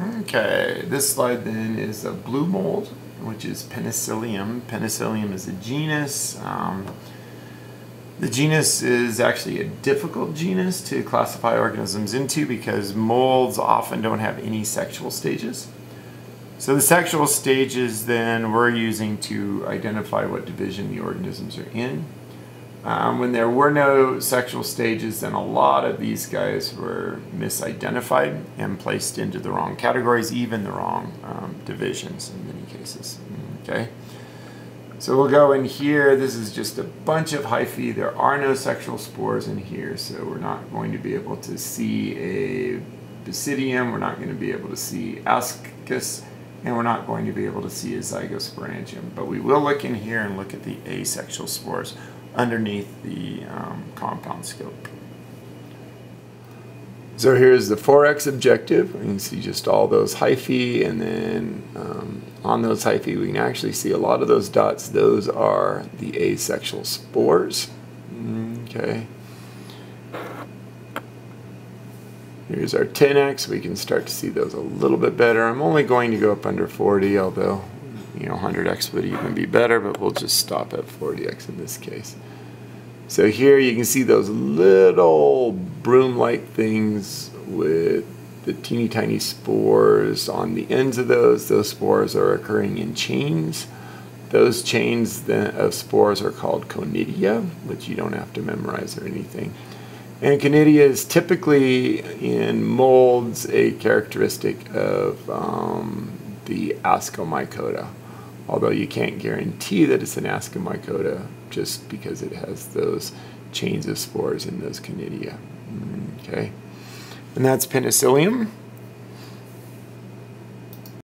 Okay, this slide then is a blue mold, which is Penicillium. Penicillium is a genus. Um, the genus is actually a difficult genus to classify organisms into because molds often don't have any sexual stages. So the sexual stages then we're using to identify what division the organisms are in. Um, when there were no sexual stages, then a lot of these guys were misidentified and placed into the wrong categories, even the wrong um, divisions in many cases. Okay. So we'll go in here. This is just a bunch of hyphae. There are no sexual spores in here, so we're not going to be able to see a basidium. We're not going to be able to see ascus, and we're not going to be able to see a zygosporangium. But we will look in here and look at the asexual spores underneath the um, compound scope. So here's the 4x objective. You can see just all those hyphae, and then um, on those hyphae, we can actually see a lot of those dots. Those are the asexual spores. Okay. Here's our 10x. We can start to see those a little bit better. I'm only going to go up under 40, although you know 100x would even be better, but we'll just stop at 40x in this case. So here you can see those little broom-like things with the teeny tiny spores on the ends of those. Those spores are occurring in chains. Those chains of spores are called conidia, which you don't have to memorize or anything. And conidia is typically in molds a characteristic of um, the ascomycota although you can't guarantee that it's an Ascomycota just because it has those chains of spores in those conidia. Mm, okay, and that's penicillium.